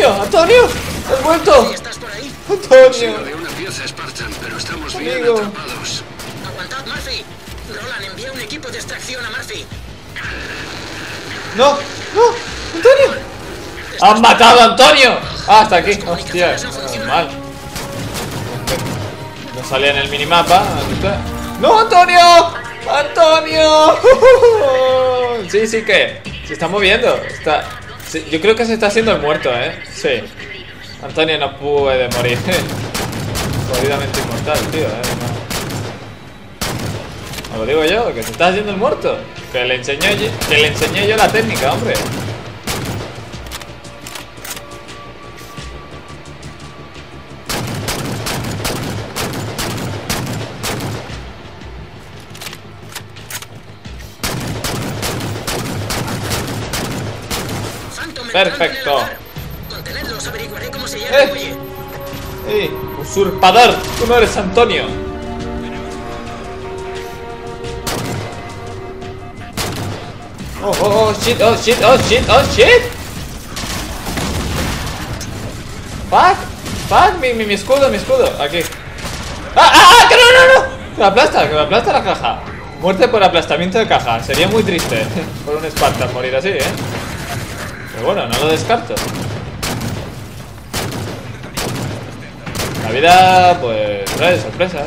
¡Antonio! ¡Antonio! ¡Has vuelto! ¿Estás por ahí? ¡Antonio! de una pieza Spartan, pero estamos bien Amigo. atrapados. Aguantad, Murphy. Roland, envía un equipo de extracción a Murphy. ¡No! ¡No! ¡Antonio! ¡Han matado a Antonio! ¡Ah, hasta aquí! ¡Hostia! mal. No salía en el minimapa. ¡No, Antonio! ¡Antonio! Sí, sí que se está moviendo. Está... yo creo que se está haciendo el muerto, ¿eh? Sí. Antonio no puede morir. Jodidamente inmortal, tío, ¿eh? No. Lo digo yo, que se está haciendo el muerto. Que le enseñé que le enseñé yo la técnica, hombre. Perfecto. averiguaré cómo se llama Eh. ¡Ey! ¡Usurpador! ¡Tú no eres Antonio! ¡Oh, oh, oh! ¡Shit! ¡Oh, shit! ¡Oh, shit! ¡Oh, shit! ¡Fuck! ¡Fuck! Mi, mi, mi escudo, mi escudo. Aquí. ¡Ah, ah, ah! ¡Que no, no, no! ¡Que me aplasta! ¡Que me aplasta la caja! Muerte por aplastamiento de caja. Sería muy triste por un Spartan morir así, ¿eh? Pero bueno, no lo descarto. La vida, pues, trae sorpresas.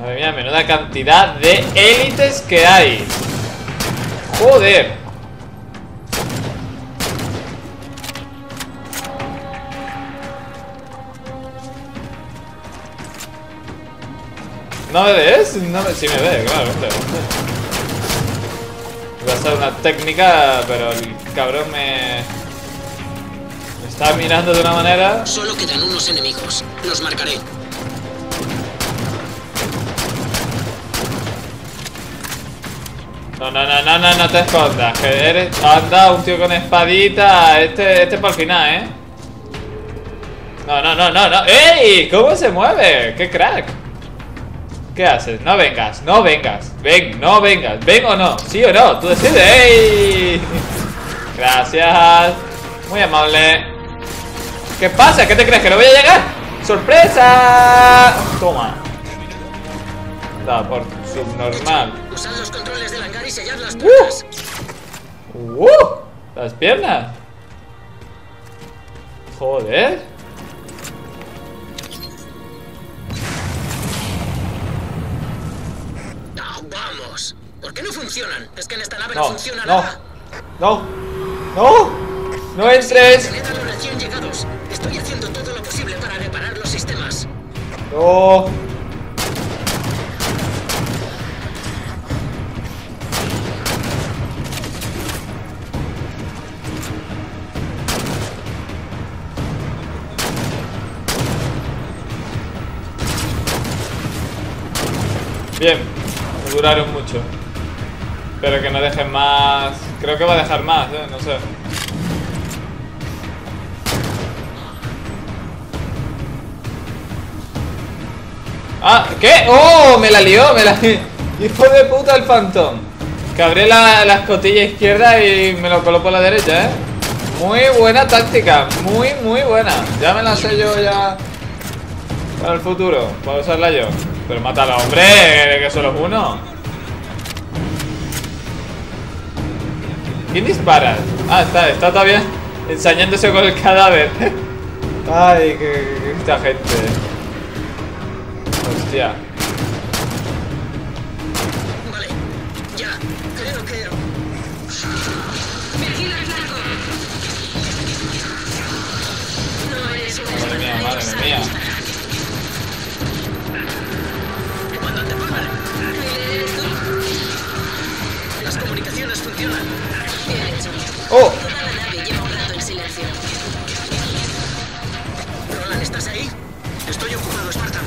Madre mía, menuda cantidad de élites que hay. Joder. ¿No me ves? No me... Sí me ve, claro, hombre. Hacer una técnica, pero el cabrón me... Me está mirando de una manera... Solo quedan unos enemigos. Los marcaré. No, no, no, no, no, no te escondas. Que eres. Anda, un tío con espadita. Este, este para el final, ¿eh? No, no, no, no, no. ¡Ey! ¿Cómo se mueve? ¡Qué crack! ¿Qué haces? No vengas, no vengas. Ven, no vengas. ¿Ven o no? ¿Sí o no? Tú decides. ¡Ey! Gracias. Muy amable. ¿Qué pasa? ¿Qué te crees? ¿Que no voy a llegar? ¡Sorpresa! Toma. Da, por subnormal. Usad los controles del hangar y sellad las puertas. ¡Uh! Las piernas. Joder. ¿Por qué no funcionan? Es que en esta nave no, No, funciona no, nada. no, no, no entres. Recién llegados. Estoy haciendo todo lo posible para reparar los sistemas. No. Bien, duraron mucho. Pero que no dejen más. Creo que va a dejar más, ¿eh? No sé. Ah, ¿qué? ¡Oh! Me la lió, me la Hijo de puta el Phantom. Que abrí la, la escotilla izquierda y me lo coló por la derecha, ¿eh? Muy buena táctica, muy, muy buena. Ya me la sé yo ya para el futuro, para usarla yo. Pero mátalo, hombre, que solo es uno. ¿Quién dispara? Ah, está, está todavía ensañándose con el cadáver. Ay, que, que esta gente. Hostia. Vale. Ya. Creo que... No eres un Madre mía, madre mía. Silencio. Roland, ¿estás ahí? Estoy ocupado, Spartan.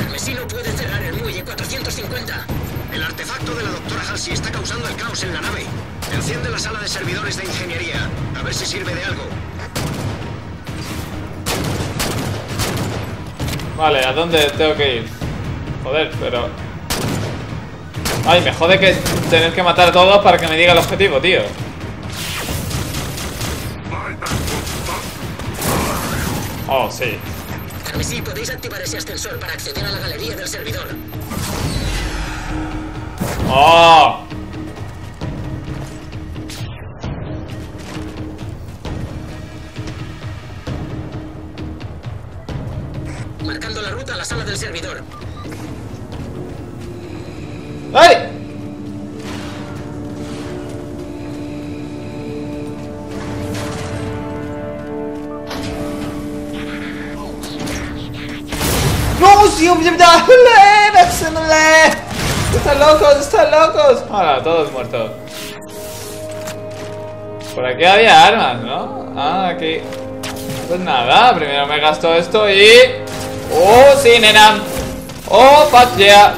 El mesino puede cerrar el muelle 450. El artefacto de la doctora Halsey está causando el caos en la nave. Enciende la sala de servidores de ingeniería. A ver si sirve de algo. Vale, ¿a dónde tengo que ir? Joder, pero... Ay, me jode que tener que matar a todos para que me diga el objetivo, tío. Oh, sí. Carmesí, podéis activar ese ascensor para acceder a la galería del servidor. Oh. ¡Están locos! ¡Están locos! Ahora, todos muertos. Por aquí había armas, ¿no? Ah, aquí. Pues nada, primero me gasto esto y... ¡Oh, sí, nena! ¡Oh! ¡Fuck yeah,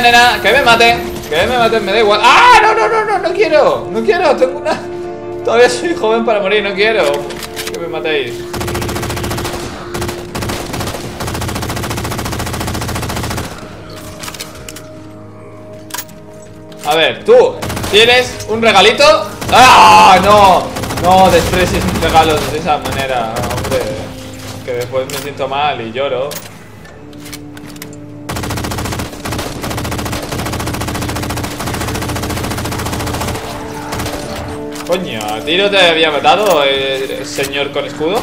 nena! ¡Que me maten! ¡Que me maten! Me da igual. ¡Ah! ¡No, no, no, no! ¡No quiero! ¡No quiero! Tengo una... Todavía soy joven para morir, no quiero. Que me matéis. A ver, tú, ¿tienes un regalito? ¡Ah! ¡No! No desprecies un regalo de esa manera, hombre. Que después me siento mal y lloro. Coño, ¿a ti no te había matado el señor con escudo?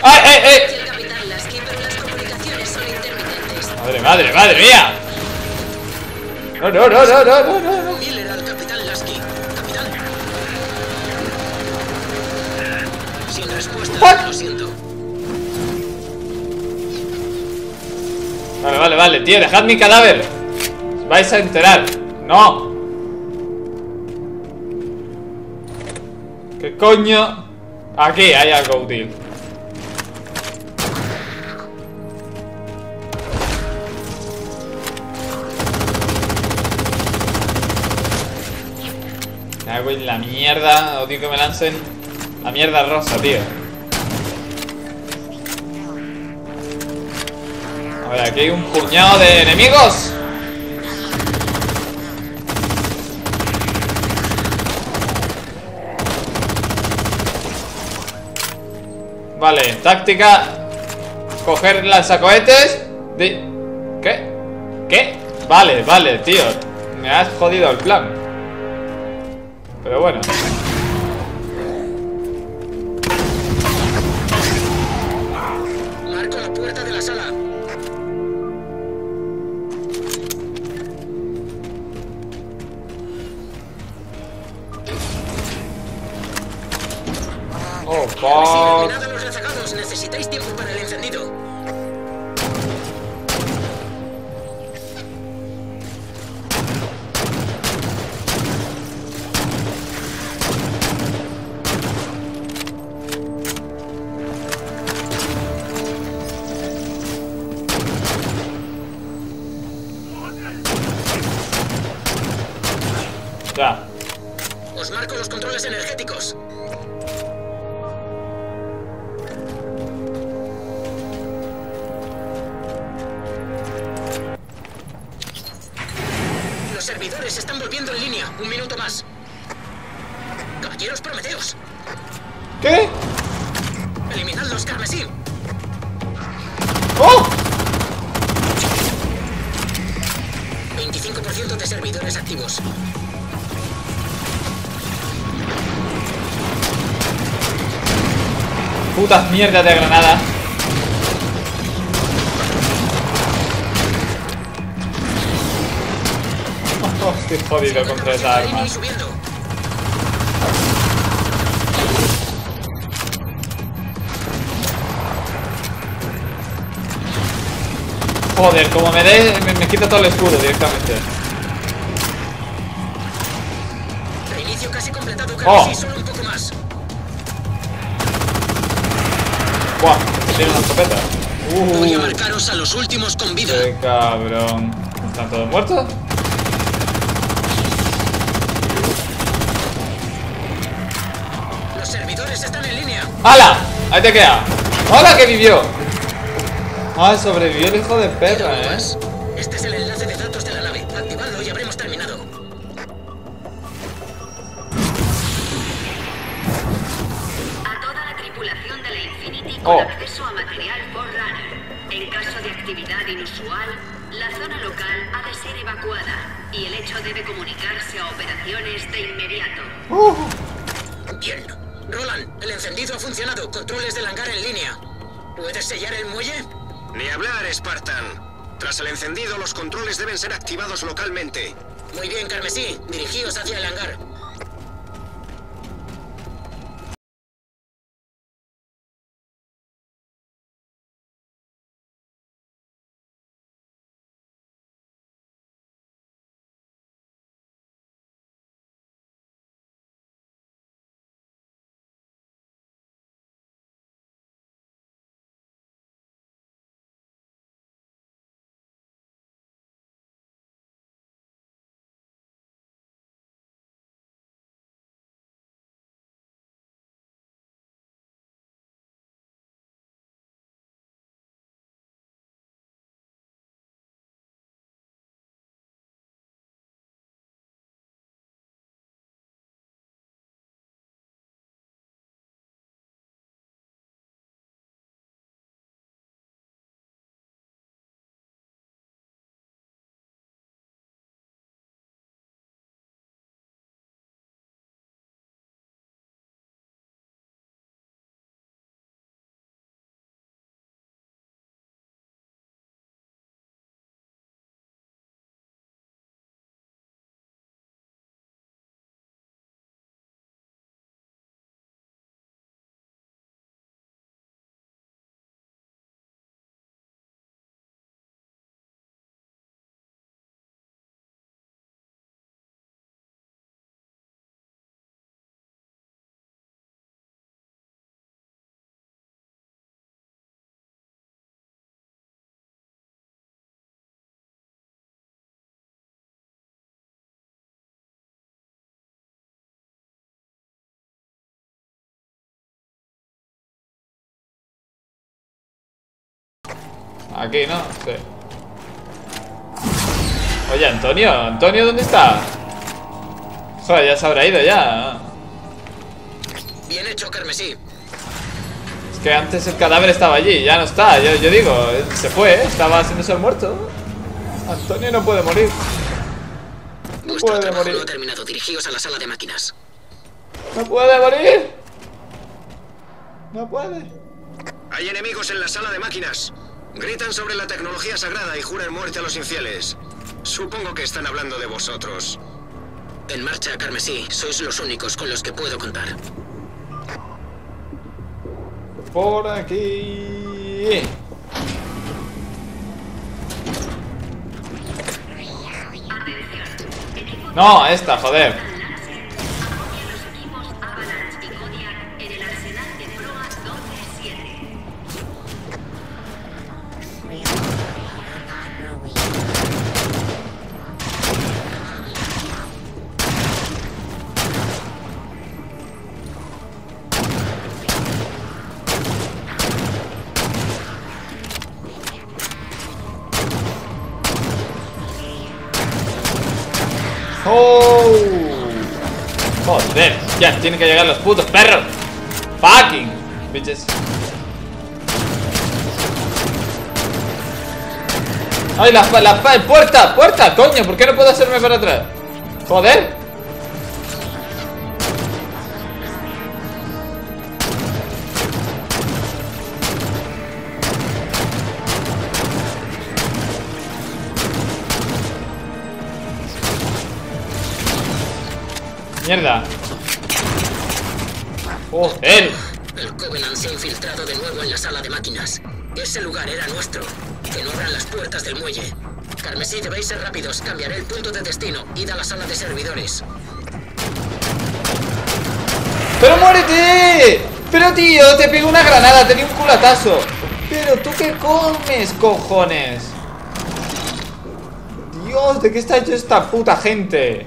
¡Ay, ay, ay! las comunicaciones son intermitentes. ¡Madre, madre, madre mía! No, no, no, no, no, no, no. Miller al capitán Lasky. Capitán. Sin respuesta, Fuck. lo siento. Vale, vale, vale, tío, dejad mi cadáver. Os vais a enterar. No. ¿Qué coño? Aquí hay algo útil. Mierda. Odio que me lancen la mierda rosa, tío. A ver, aquí hay un puñado de enemigos. Vale, táctica. Coger lanzacohetes. De... ¿Qué? ¿Qué? Vale, vale, tío. Me has jodido el plan. Pero bueno. Putas mierdas de granada. Oh, jodido contra esa arma. Joder, como me dé, me, me quita todo el escudo directamente. Reinicio casi completado, Oh. Tiene una escopeta. Voy a marcaros a los últimos con vida. qué cabrón. ¿Están todos muertos? Los servidores están en línea. ¡Hala! Ahí te queda. ¡Hola que vivió! Ah, sobrevivió el hijo de perra, eh. Este es el enlace de datos de la nave. Activadlo y habremos terminado. A toda la tripulación de la Infinity Oh. con a actividad inusual, la zona local ha de ser evacuada y el hecho debe comunicarse a operaciones de inmediato. Bien. Roland, el encendido ha funcionado. Controles del hangar en línea. ¿Puedes sellar el muelle? Ni hablar, Spartan. Tras el encendido, los controles deben ser activados localmente. Muy bien, Carmesí. Dirigíos hacia el hangar. Aquí, ¿no? Sí. Oye, Antonio, Antonio, ¿dónde está? Joder, ya se habrá ido ya. Bien hecho, Carmesí. Es que antes el cadáver estaba allí, ya no está. Yo, yo digo, se fue, ¿eh? estaba haciéndose el muerto. Antonio no puede morir. No Vuestro puede trabajo morir. no ha terminado. Dirigíos a la sala de máquinas. No puede morir. No puede. Hay enemigos en la sala de máquinas. Gritan sobre la tecnología sagrada y juran muerte a los infieles. Supongo que están hablando de vosotros. En marcha, Carmesí. Sois los únicos con los que puedo contar. Por aquí. No, esta, joder. Ya tienen que llegar los putos perros. Fucking bitches. ¡Ay, la, la, la puerta! ¡Puerta! ¡Coño! ¿Por qué no puedo hacerme para atrás? ¡Joder! ¡Mierda! El Covenant se ha infiltrado de nuevo en la sala de máquinas. Ese lugar era nuestro. Que no abran las puertas del muelle. Carmesí, debéis ser rápidos. Cambiaré el punto de destino. Id a la sala de servidores. ¡Pero muérete! Pero tío, te pego una granada, te di un culatazo. Pero tú qué comes, cojones. Dios, ¿de qué está hecho esta puta gente?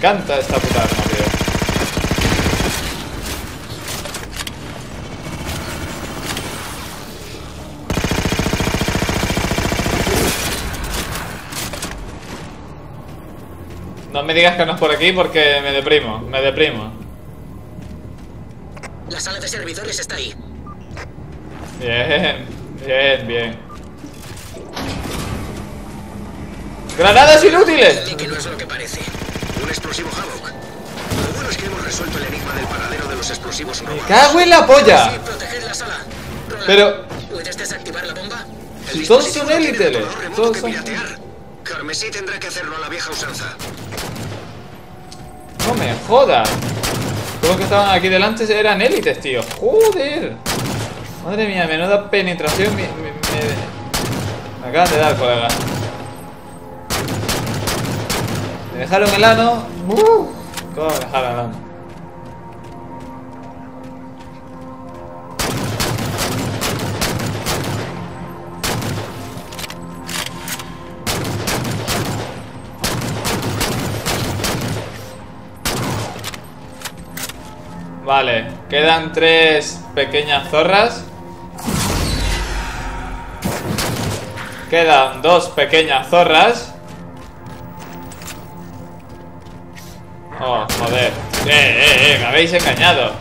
Encanta esta puta arma, tío. No me digas que no es por aquí porque me deprimo, me deprimo. La sala de servidores está ahí. Bien, bien, bien. ¡Granadas inútiles! Y que no es lo que parece. Un explosivo Havoc. Lo bueno es que hemos resuelto el enigma del paradero de los explosivos ¡Me robados. cago en la polla! la sala. Roland, Pero- ¿Puedes desactivar la bomba? El todos son élites, todos son-. Carmesí tendrá que hacerlo a la vieja usanza. No me jodas. Todos los que estaban aquí delante eran élites, tío. Joder. Madre mía, menuda penetración me, me, me- me acaban de dar, colega. Me dejaron el ano. Uh, ¿Cómo me dejaron el ano? Vale, quedan tres pequeñas zorras. Quedan dos pequeñas zorras. Joder. Eh, eh, eh, me habéis engañado.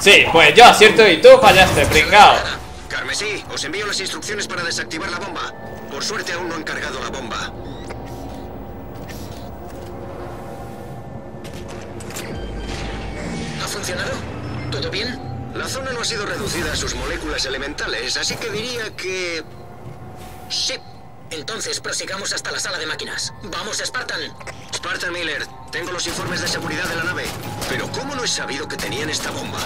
Sí, pues yo acierto y tú fallaste, pringao. Carmesí, os envío las instrucciones para desactivar la bomba. Por suerte aún no han cargado la bomba. ¿Ha funcionado? ¿Todo bien? La zona no ha sido reducida a sus moléculas elementales, así que diría que... Sí. Entonces prosigamos hasta la sala de máquinas. Vamos, Spartan. Spartan Miller, tengo los informes de seguridad de la nave. Pero ¿cómo no he sabido que tenían esta bomba?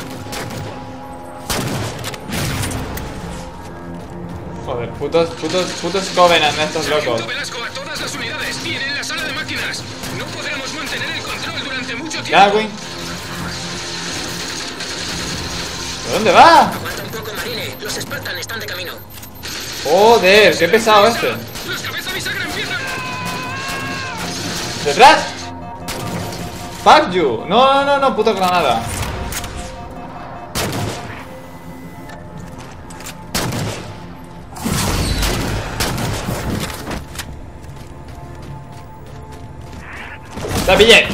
Joder, putos, putos, putos Covenant estos locos. Sargento Velasco a todas las unidades. Tienen la sala de máquinas. No podremos mantener el control durante mucho tiempo. Darwin. ¿De dónde va? Aguanta un poco, Marine. Los Spartan están de camino. Joder, qué pesado este. Las cabezas bisagra empiezan. ¡Detrás! ¡Fuck you! No, no, no, no, puta granada. ¡La pillé!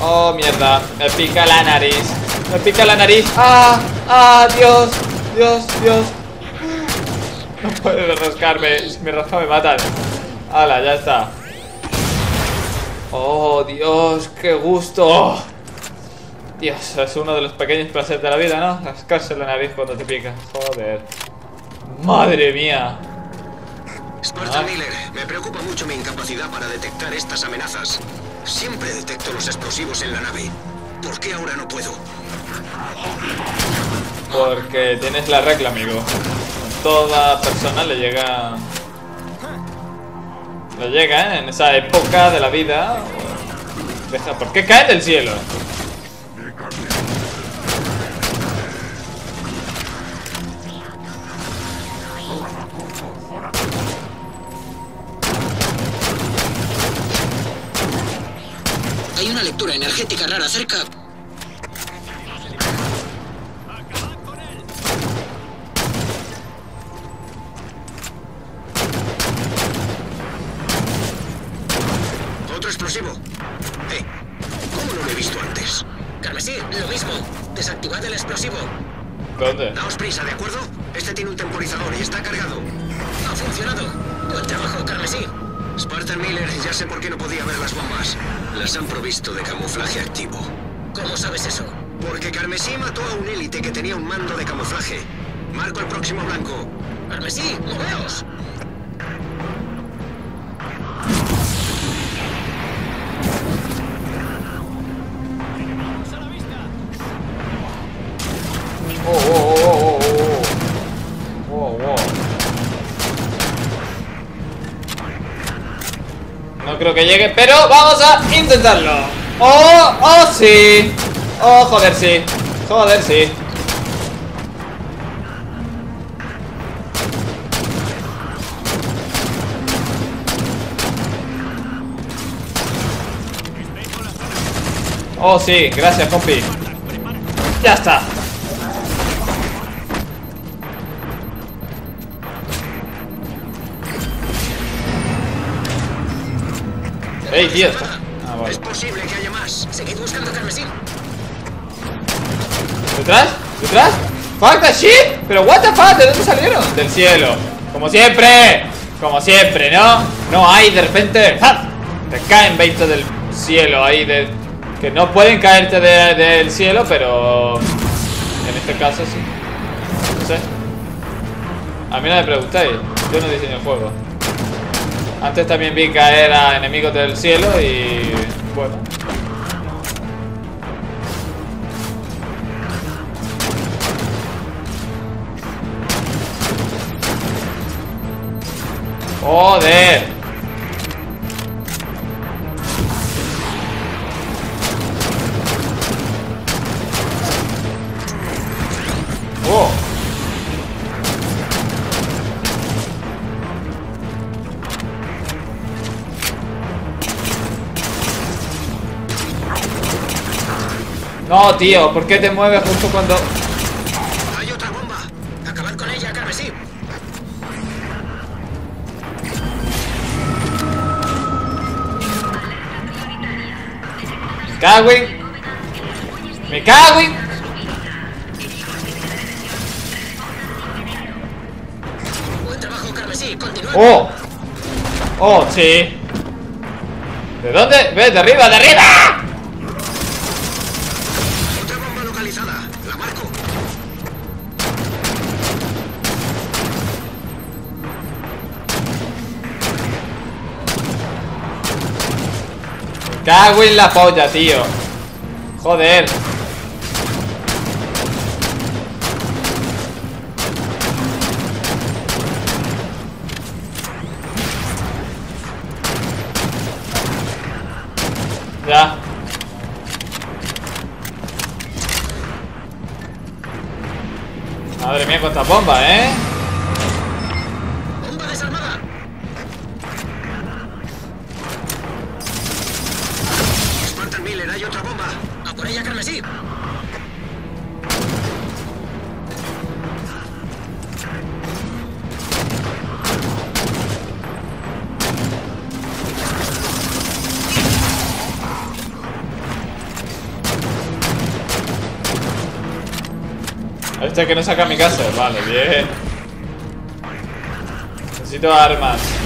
Oh, mierda. Me pica la nariz. Me pica la nariz. ¡Ah! ¡Ah! ¡Dios! ¡Dios! ¡Dios! No puedo rascarme. Si me rasca me matan. ¡Hala! Ya está. ¡Oh, Dios! ¡Qué gusto! Dios, es uno de los pequeños placeres de la vida, ¿no? Rascarse la nariz cuando te pica. Joder. ¡Madre mía! Spartan Ah. Miller, me preocupa mucho mi incapacidad para detectar estas amenazas. Siempre detecto los explosivos en la nave. ¿Por qué ahora no puedo? Porque tienes la regla, amigo. Toda persona le llega. Le llega, ¿eh? En esa época de la vida. Deja, ¿Por qué cae del cielo? Hay una lectura energética rara cerca. Camuflaje activo. ¿Cómo sabes eso? Porque Carmesí mató a un élite que tenía un mando de camuflaje. Marco el próximo blanco. Carmesí, moveos. Oh, oh, oh, oh, oh, oh. Oh, oh. No creo que llegue, pero vamos a intentarlo. ¡Oh! ¡Oh, sí! ¡Oh, joder, sí! ¡Joder, sí! Oh, sí, gracias, compi Ya está Ey, tío ¿Detrás? ¿Detrás? Fuck the shit Pero what the fuck, ¿de dónde salieron? Del cielo Como siempre Como siempre, ¿no? No hay de repente ¡ja! Te caen 20 del cielo ahí de... Que no pueden caerte de- del cielo Pero En este caso sí No sé A mí no me preguntéis Yo no diseño el juego Antes también vi caer a enemigos del cielo y... Bueno Joder. Oh. No, tío, ¿por qué te mueves justo cuando... cago. Me cago. Buen trabajo, carmesí. Continúa. ¡Oh! ¡Oh, sí! ¿De dónde? ¡Ves, de arriba, de arriba! Cago en la polla, tío. Joder. Ya. Madre mía, cuántas bombas, ¿eh? Por ella, carmesí. Este que no saca mi casa. Vale, bien. Necesito armas.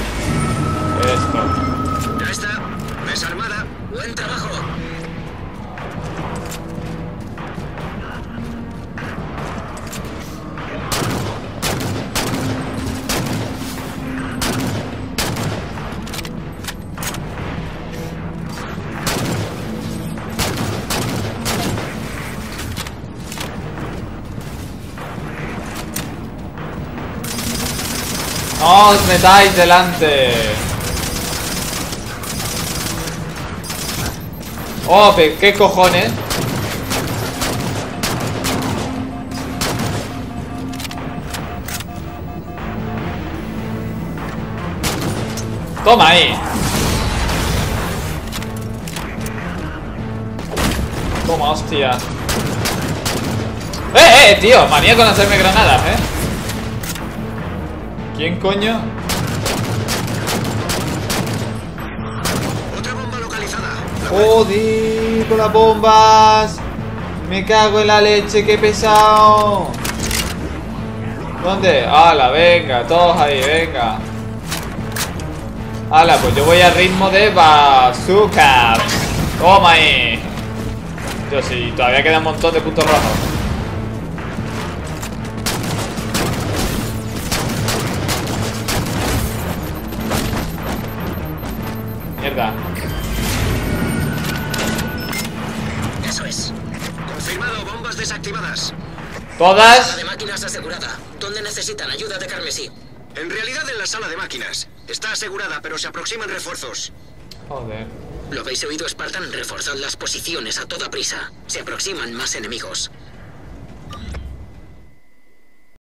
¡No os metáis delante! ¡Oh, qué cojones! ¡Toma ahí! Toma, hostia. ¡Eh, eh, tío! Manía con hacerme granadas, ¿eh? ¿Quién coño? Otra bomba localizada. Joder, con las bombas. Me cago en la leche, qué pesado. ¿Dónde? ¡Hala, venga! Todos ahí, venga. ¡Hala, pues yo voy al ritmo de bazooka! ¡Toma ahí! Yo sí, todavía queda un montón de puntos rojos. Todas. de máquinas asegurada. ¿Dónde necesitan ayuda de carmesí? En realidad en la sala de máquinas. Está asegurada, pero se aproximan refuerzos. Joder. ¿Lo habéis oído, Spartan? Reforzad las posiciones a toda prisa. Se aproximan más enemigos.